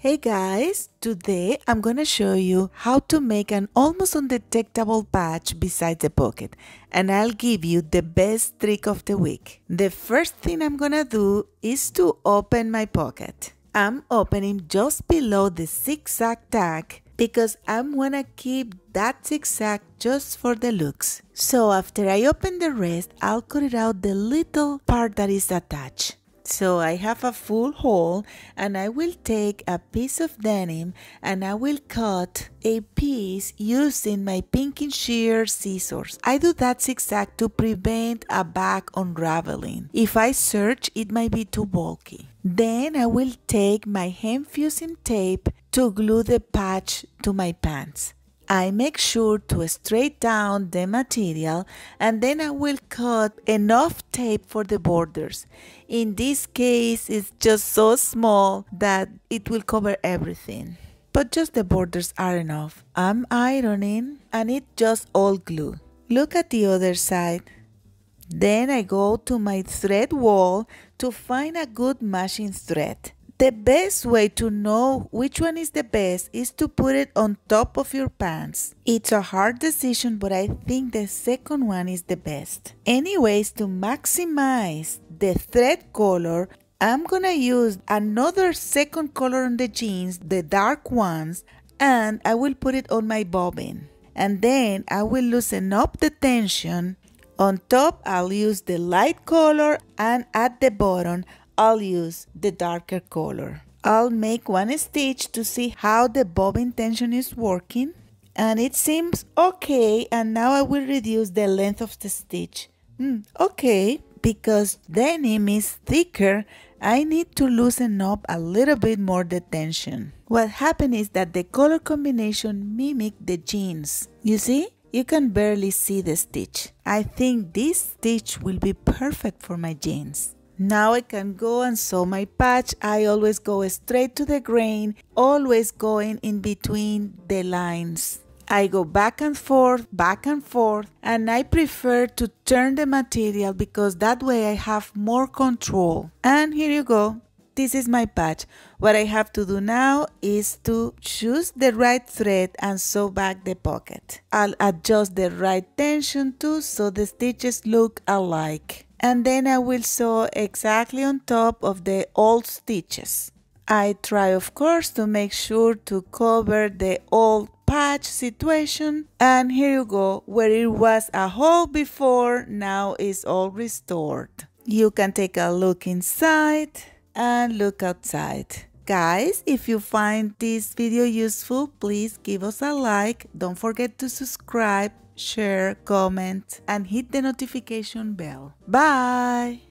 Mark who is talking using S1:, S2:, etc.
S1: Hey guys, today I'm gonna show you how to make an almost undetectable patch beside the pocket and I'll give you the best trick of the week. The first thing I'm gonna do is to open my pocket. I'm opening just below the zigzag tag because I'm gonna keep that zigzag just for the looks. So after I open the rest, I'll cut out the little part that is attached. So I have a full hole and I will take a piece of denim and I will cut a piece using my pinking shear scissors. I do that zigzag to prevent a back unraveling. If I serge, it might be too bulky. Then I will take my hem fusing tape to glue the patch to my pants. I make sure to straight down the material and then I will cut enough tape for the borders. In this case, it's just so small that it will cover everything. But just the borders are enough. I'm ironing and it just all glue. Look at the other side. Then I go to my thread wall to find a good matching thread. The best way to know which one is the best is to put it on top of your pants. It's a hard decision, but I think the second one is the best. Anyways, to maximize the thread color, I'm gonna use another second color on the jeans, the dark ones, and I will put it on my bobbin. And then I will loosen up the tension. On top, I'll use the light color and at the bottom, I'll use the darker color. I'll make one stitch to see how the bobbin tension is working and it seems okay and now I will reduce the length of the stitch. Mm, okay, because denim is thicker, I need to loosen up a little bit more the tension. What happened is that the color combination mimicked the jeans. You see? You can barely see the stitch. I think this stitch will be perfect for my jeans. Now I can go and sew my patch. I always go straight to the grain, always going in between the lines. I go back and forth, back and forth, and I prefer to turn the material because that way I have more control. And here you go. This is my patch. What I have to do now is to choose the right thread and sew back the pocket. I'll adjust the right tension too so the stitches look alike and then I will sew exactly on top of the old stitches. I try of course to make sure to cover the old patch situation and here you go where it was a hole before now is all restored. You can take a look inside and look outside. Guys, if you find this video useful, please give us a like. Don't forget to subscribe share, comment, and hit the notification bell. Bye!